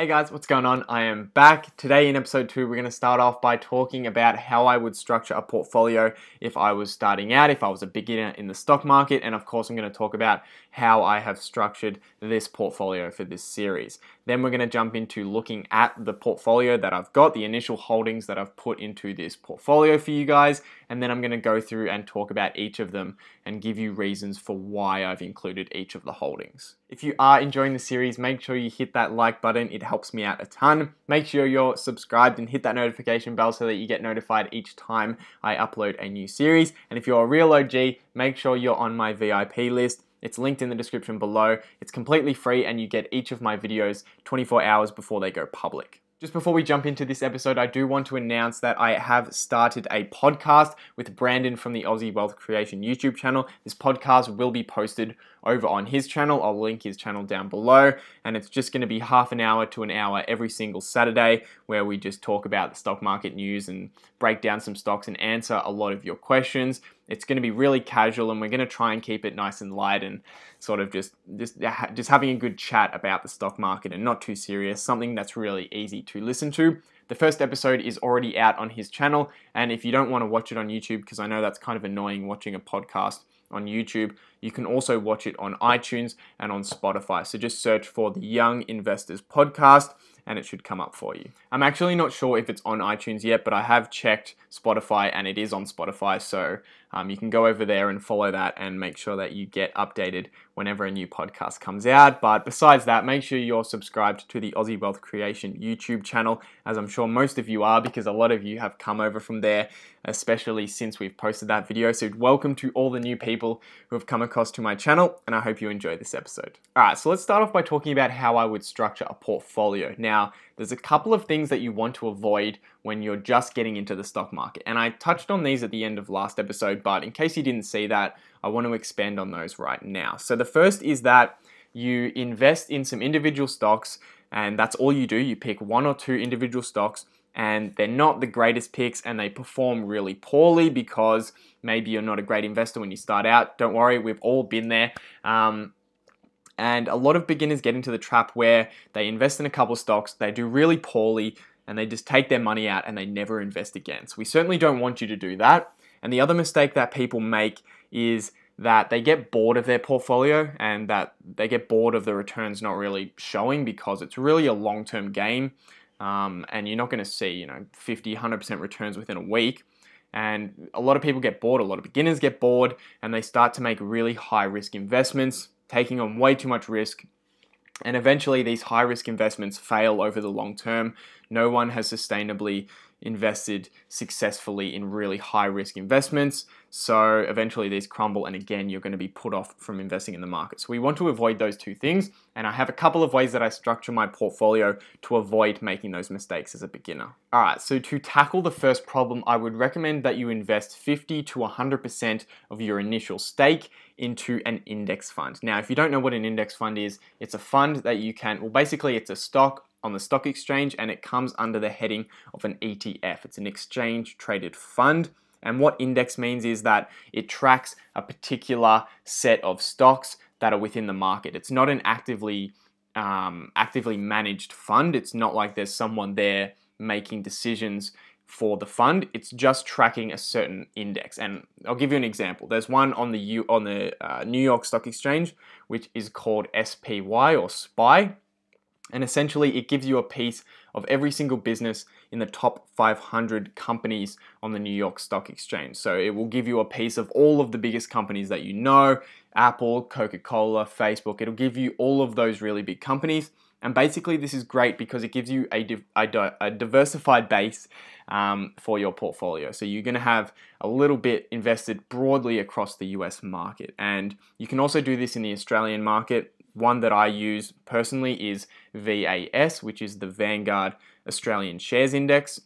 Hey guys, what's going on? I am back. Today in episode 2, we're going to start off by talking about how I would structure a portfolio if I was starting out, if I was a beginner in the stock market, and of course I'm going to talk about how I have structured this portfolio for this series. Then we're going to jump into looking at the portfolio that I've got, the initial holdings that I've put into this portfolio for you guys, and then I'm going to go through and talk about each of them and give you reasons for why I've included each of the holdings. If you are enjoying the series, make sure you hit that like button. It helps me out a ton. Make sure you're subscribed and hit that notification bell so that you get notified each time I upload a new series. And if you're a real OG, make sure you're on my VIP list. It's linked in the description below. It's completely free and you get each of my videos 24 hours before they go public. Just before we jump into this episode, I do want to announce that I have started a podcast with Brandon from the Aussie Wealth Creation YouTube channel. This podcast will be posted over on his channel. I'll link his channel down below. And it's just going to be half an hour to an hour every single Saturday where we just talk about the stock market news and break down some stocks and answer a lot of your questions. It's going to be really casual and we're going to try and keep it nice and light and sort of just just uh, just having a good chat about the stock market and not too serious, something that's really easy to listen to. The first episode is already out on his channel, and if you don't want to watch it on YouTube, because I know that's kind of annoying watching a podcast on YouTube, you can also watch it on iTunes and on Spotify. So just search for the Young Investors Podcast and it should come up for you. I'm actually not sure if it's on iTunes yet, but I have checked Spotify and it is on Spotify. So um, you can go over there and follow that and make sure that you get updated whenever a new podcast comes out. But besides that, make sure you're subscribed to the Aussie Wealth Creation YouTube channel, as I'm sure most of you are, because a lot of you have come over from there, especially since we've posted that video. So welcome to all the new people who have come across to my channel, and I hope you enjoy this episode. All right, so let's start off by talking about how I would structure a portfolio. Now, there's a couple of things that you want to avoid when you're just getting into the stock market. And I touched on these at the end of last episode, but in case you didn't see that, I want to expand on those right now. So the first is that you invest in some individual stocks, and that's all you do. You pick one or two individual stocks, and they're not the greatest picks, and they perform really poorly because maybe you're not a great investor when you start out. Don't worry, we've all been there. Um, and a lot of beginners get into the trap where they invest in a couple stocks, they do really poorly, and they just take their money out and they never invest again. So we certainly don't want you to do that. And the other mistake that people make is that they get bored of their portfolio and that they get bored of the returns not really showing because it's really a long term game. Um, and you're not going to see, you know, 50, 100% returns within a week. And a lot of people get bored, a lot of beginners get bored, and they start to make really high risk investments taking on way too much risk. And eventually, these high risk investments fail over the long term. No one has sustainably invested successfully in really high risk investments. So eventually these crumble, and again, you're going to be put off from investing in the market. So we want to avoid those two things. And I have a couple of ways that I structure my portfolio to avoid making those mistakes as a beginner. All right, so to tackle the first problem, I would recommend that you invest 50 to 100% of your initial stake into an index fund. Now, if you don't know what an index fund is, it's a fund that you can, well, basically, it's a stock on the stock exchange and it comes under the heading of an ETF. It's an exchange traded fund. And what index means is that it tracks a particular set of stocks that are within the market. It's not an actively um, actively managed fund. It's not like there's someone there making decisions for the fund. It's just tracking a certain index. And I'll give you an example. There's one on the U, on the uh, New York Stock Exchange, which is called SPY or SPY. And essentially, it gives you a piece of every single business in the top 500 companies on the New York Stock Exchange. So it will give you a piece of all of the biggest companies that you know Apple, Coca Cola, Facebook. It'll give you all of those really big companies. And basically, this is great because it gives you a, a, a diversified base um, for your portfolio. So you're going to have a little bit invested broadly across the US market. And you can also do this in the Australian market one that I use personally is VAS, which is the Vanguard Australian Shares Index.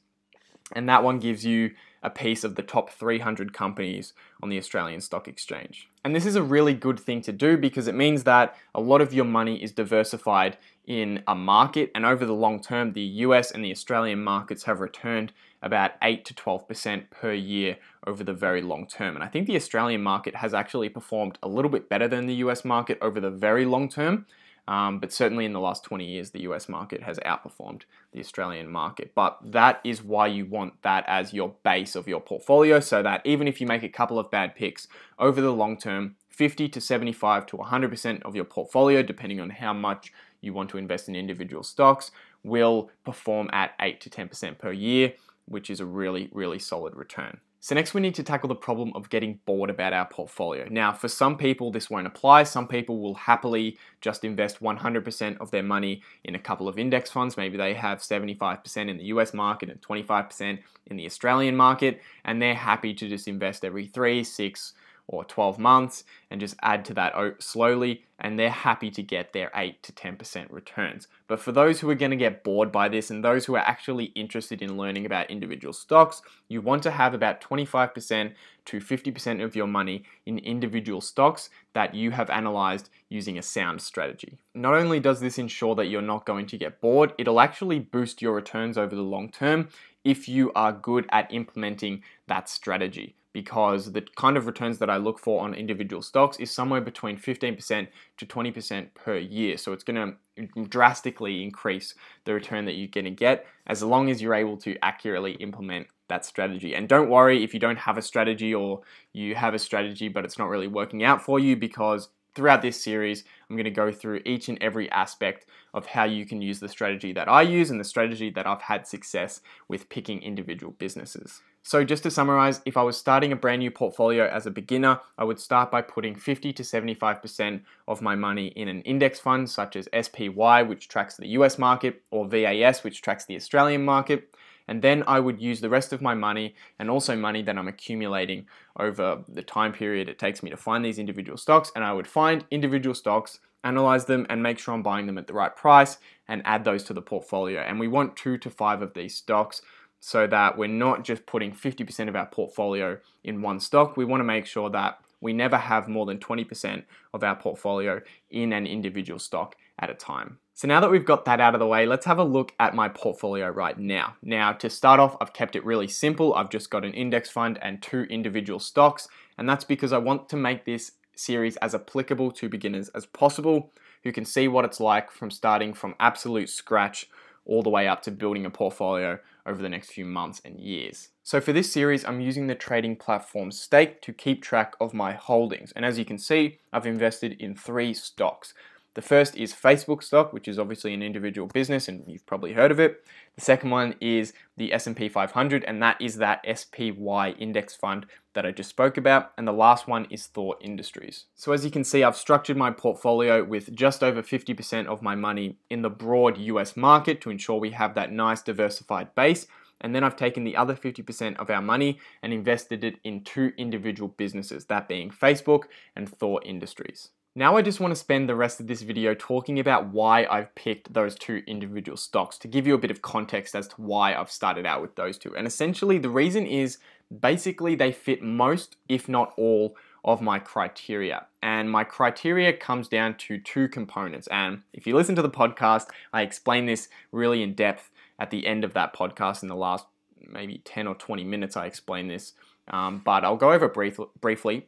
And that one gives you a piece of the top 300 companies on the Australian Stock Exchange. And this is a really good thing to do because it means that a lot of your money is diversified in a market, and over the long term, the US and the Australian markets have returned about 8 to 12% per year over the very long term. And I think the Australian market has actually performed a little bit better than the US market over the very long term. Um, but certainly in the last 20 years, the US market has outperformed the Australian market. But that is why you want that as your base of your portfolio so that even if you make a couple of bad picks over the long term, 50 to 75 to 100% of your portfolio, depending on how much you want to invest in individual stocks, will perform at 8 to 10% per year, which is a really, really solid return. So next we need to tackle the problem of getting bored about our portfolio. Now, for some people this won't apply. Some people will happily just invest 100% of their money in a couple of index funds. Maybe they have 75% in the US market and 25% in the Australian market, and they're happy to just invest every three, six, or 12 months and just add to that slowly and they're happy to get their 8 to 10% returns. But for those who are going to get bored by this and those who are actually interested in learning about individual stocks, you want to have about 25% to 50% of your money in individual stocks that you have analyzed using a sound strategy. Not only does this ensure that you're not going to get bored, it'll actually boost your returns over the long term if you are good at implementing that strategy because the kind of returns that I look for on individual stocks is somewhere between 15% to 20% per year. So it's going to drastically increase the return that you're going to get as long as you're able to accurately implement that strategy. And don't worry if you don't have a strategy or you have a strategy but it's not really working out for you because throughout this series, I'm going to go through each and every aspect of how you can use the strategy that I use and the strategy that I've had success with picking individual businesses. So just to summarize, if I was starting a brand new portfolio as a beginner, I would start by putting 50 to 75% of my money in an index fund such as SPY, which tracks the US market, or VAS, which tracks the Australian market. And then I would use the rest of my money and also money that I'm accumulating over the time period it takes me to find these individual stocks. And I would find individual stocks, analyze them, and make sure I'm buying them at the right price and add those to the portfolio. And we want two to five of these stocks so that we're not just putting 50% of our portfolio in one stock. We want to make sure that we never have more than 20% of our portfolio in an individual stock at a time. So now that we've got that out of the way, let's have a look at my portfolio right now. Now, to start off, I've kept it really simple. I've just got an index fund and two individual stocks, and that's because I want to make this series as applicable to beginners as possible who can see what it's like from starting from absolute scratch all the way up to building a portfolio over the next few months and years. So for this series, I'm using the trading platform Stake to keep track of my holdings. And as you can see, I've invested in three stocks. The first is Facebook stock, which is obviously an individual business and you've probably heard of it. The second one is the S&P 500 and that is that SPY index fund that I just spoke about. And the last one is Thor Industries. So as you can see, I've structured my portfolio with just over 50% of my money in the broad US market to ensure we have that nice diversified base. And then I've taken the other 50% of our money and invested it in two individual businesses, that being Facebook and Thor Industries. Now I just want to spend the rest of this video talking about why I've picked those two individual stocks to give you a bit of context as to why I've started out with those two. And essentially the reason is basically they fit most, if not all, of my criteria. And my criteria comes down to two components. And if you listen to the podcast, I explain this really in depth at the end of that podcast in the last maybe 10 or 20 minutes. I explain this. Um, but I'll go over brief, briefly.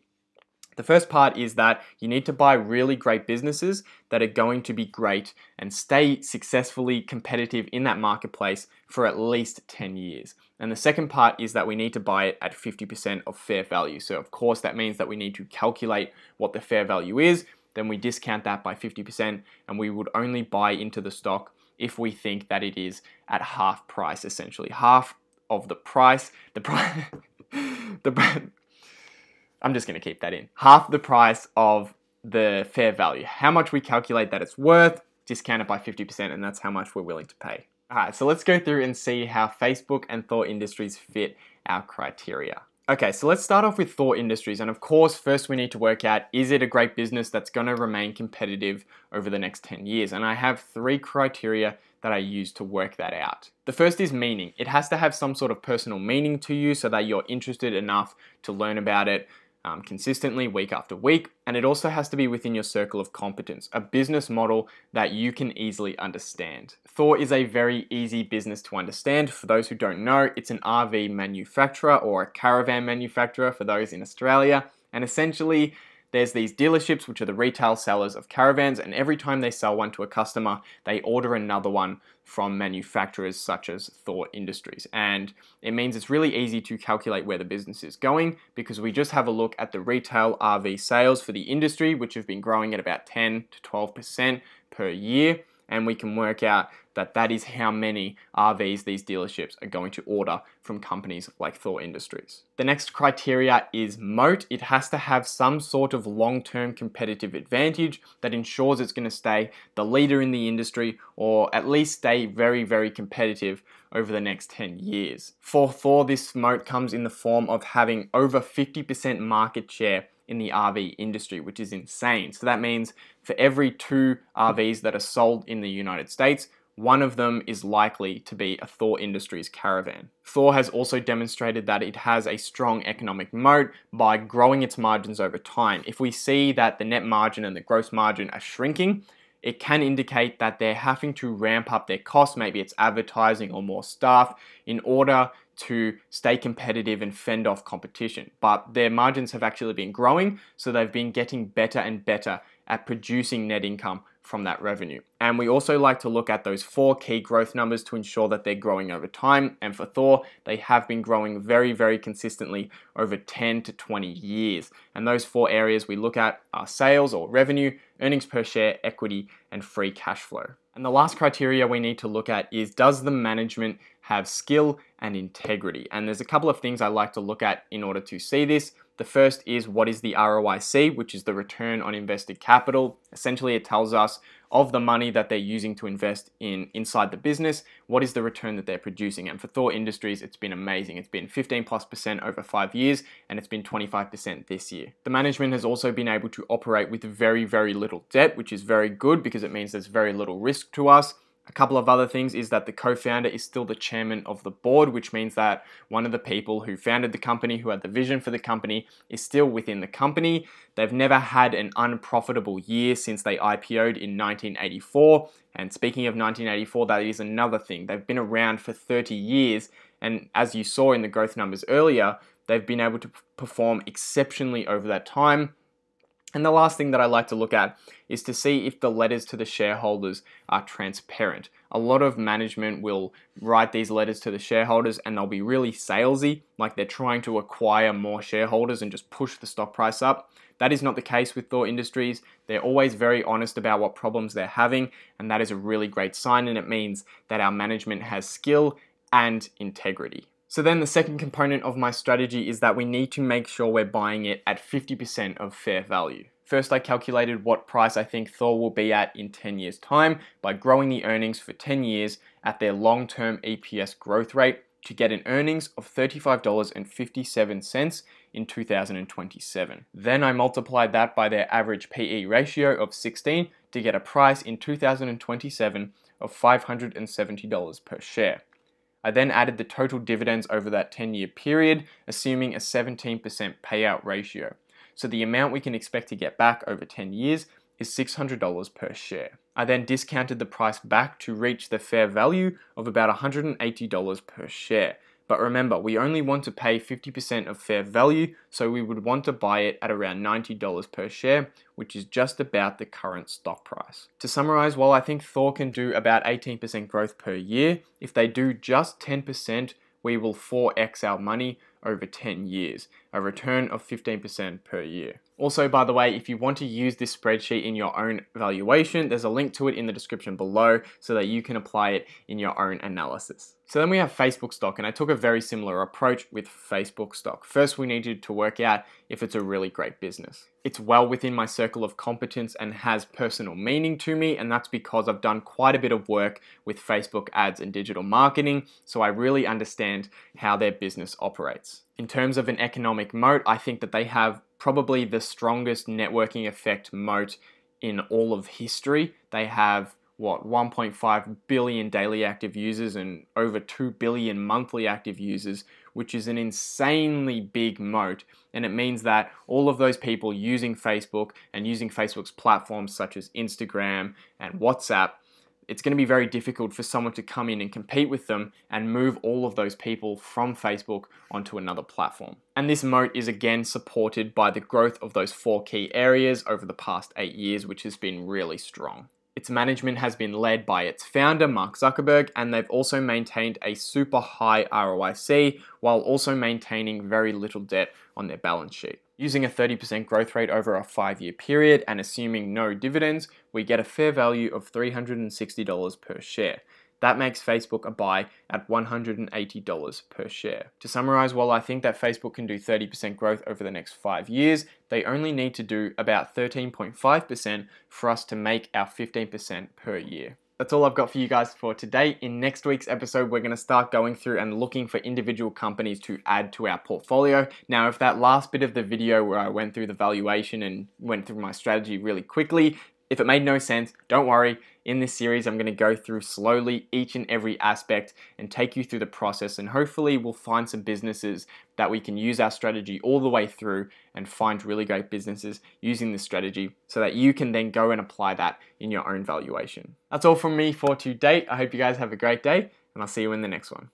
The first part is that you need to buy really great businesses that are going to be great and stay successfully competitive in that marketplace for at least 10 years. And the second part is that we need to buy it at 50% of fair value. So, of course, that means that we need to calculate what the fair value is, then we discount that by 50%, and we would only buy into the stock if we think that it is at half price, essentially. Half of the price, the price. the I'm just going to keep that in. Half the price of the fair value. How much we calculate that it's worth, discounted by 50%, and that's how much we're willing to pay. All right, so let's go through and see how Facebook and Thor Industries fit our criteria. Okay, so let's start off with Thor Industries. And of course, first we need to work out is it a great business that's going to remain competitive over the next 10 years? And I have three criteria that I use to work that out. The first is meaning. It has to have some sort of personal meaning to you so that you're interested enough to learn about it, um, consistently week after week. And it also has to be within your circle of competence, a business model that you can easily understand. Thor is a very easy business to understand. For those who don't know, it's an RV manufacturer or a caravan manufacturer for those in Australia. And essentially, there's these dealerships, which are the retail sellers of caravans, and every time they sell one to a customer, they order another one from manufacturers such as Thor Industries. And it means it's really easy to calculate where the business is going because we just have a look at the retail RV sales for the industry, which have been growing at about 10 to 12% per year and we can work out that that is how many RVs these dealerships are going to order from companies like Thor Industries. The next criteria is moat. It has to have some sort of long-term competitive advantage that ensures it's going to stay the leader in the industry or at least stay very, very competitive over the next 10 years. For Thor, this moat comes in the form of having over 50% market share in the RV industry, which is insane. So that means for every two RVs that are sold in the United States, one of them is likely to be a Thor Industries caravan. Thor has also demonstrated that it has a strong economic moat by growing its margins over time. If we see that the net margin and the gross margin are shrinking, it can indicate that they're having to ramp up their costs, maybe it's advertising or more staff, in order to stay competitive and fend off competition. But their margins have actually been growing, so they've been getting better and better at producing net income from that revenue. And we also like to look at those four key growth numbers to ensure that they're growing over time. And for Thor, they have been growing very, very consistently over 10 to 20 years. And those four areas we look at are sales or revenue, earnings per share, equity, and free cash flow. And the last criteria we need to look at is does the management have skill and integrity? And there's a couple of things I like to look at in order to see this. The first is what is the ROIC, which is the return on invested capital. Essentially, it tells us of the money that they're using to invest in inside the business, what is the return that they're producing? And for Thor Industries, it's been amazing. It's been 15 plus percent over five years, and it's been 25% this year. The management has also been able to operate with very, very little debt, which is very good because it means there's very little risk to us. A couple of other things is that the co founder is still the chairman of the board, which means that one of the people who founded the company, who had the vision for the company, is still within the company. They've never had an unprofitable year since they IPO'd in 1984. And speaking of 1984, that is another thing. They've been around for 30 years, and as you saw in the growth numbers earlier, they've been able to perform exceptionally over that time. And the last thing that I like to look at is to see if the letters to the shareholders are transparent. A lot of management will write these letters to the shareholders and they'll be really salesy, like they're trying to acquire more shareholders and just push the stock price up. That is not the case with Thor Industries. They're always very honest about what problems they're having, and that is a really great sign, and it means that our management has skill and integrity. So then the second component of my strategy is that we need to make sure we're buying it at 50% of fair value. First, I calculated what price I think Thor will be at in 10 years' time by growing the earnings for 10 years at their long term EPS growth rate to get an earnings of $35.57 in 2027. Then I multiplied that by their average PE ratio of 16 to get a price in 2027 of $570 per share. I then added the total dividends over that 10 year period, assuming a 17% payout ratio. So the amount we can expect to get back over 10 years is $600 per share. I then discounted the price back to reach the fair value of about $180 per share. But remember, we only want to pay 50% of fair value, so we would want to buy it at around $90 per share, which is just about the current stock price. To summarize, while I think Thor can do about 18% growth per year, if they do just 10%, we will 4x our money over 10 years, a return of 15% per year. Also, by the way, if you want to use this spreadsheet in your own valuation, there's a link to it in the description below so that you can apply it in your own analysis. So then we have Facebook stock, and I took a very similar approach with Facebook stock. First, we needed to work out if it's a really great business. It's well within my circle of competence and has personal meaning to me, and that's because I've done quite a bit of work with Facebook ads and digital marketing, so I really understand how their business operates. In terms of an economic moat, I think that they have probably the strongest networking effect moat in all of history. They have what 1.5 billion daily active users and over 2 billion monthly active users, which is an insanely big moat. And it means that all of those people using Facebook and using Facebook's platforms such as Instagram and WhatsApp it's going to be very difficult for someone to come in and compete with them and move all of those people from Facebook onto another platform. And this moat is again supported by the growth of those four key areas over the past eight years, which has been really strong. Its management has been led by its founder, Mark Zuckerberg, and they've also maintained a super high ROIC while also maintaining very little debt on their balance sheet. Using a 30% growth rate over a five year period and assuming no dividends, we get a fair value of $360 per share. That makes Facebook a buy at $180 per share. To summarize, while I think that Facebook can do 30% growth over the next five years, they only need to do about 13.5% for us to make our 15% per year. That's all I've got for you guys for today. In next week's episode, we're going to start going through and looking for individual companies to add to our portfolio. Now, if that last bit of the video where I went through the valuation and went through my strategy really quickly, if it made no sense, don't worry. In this series, I'm going to go through slowly each and every aspect and take you through the process. And hopefully, we'll find some businesses that we can use our strategy all the way through and find really great businesses using this strategy so that you can then go and apply that in your own valuation. That's all from me for to date. I hope you guys have a great day, and I'll see you in the next one.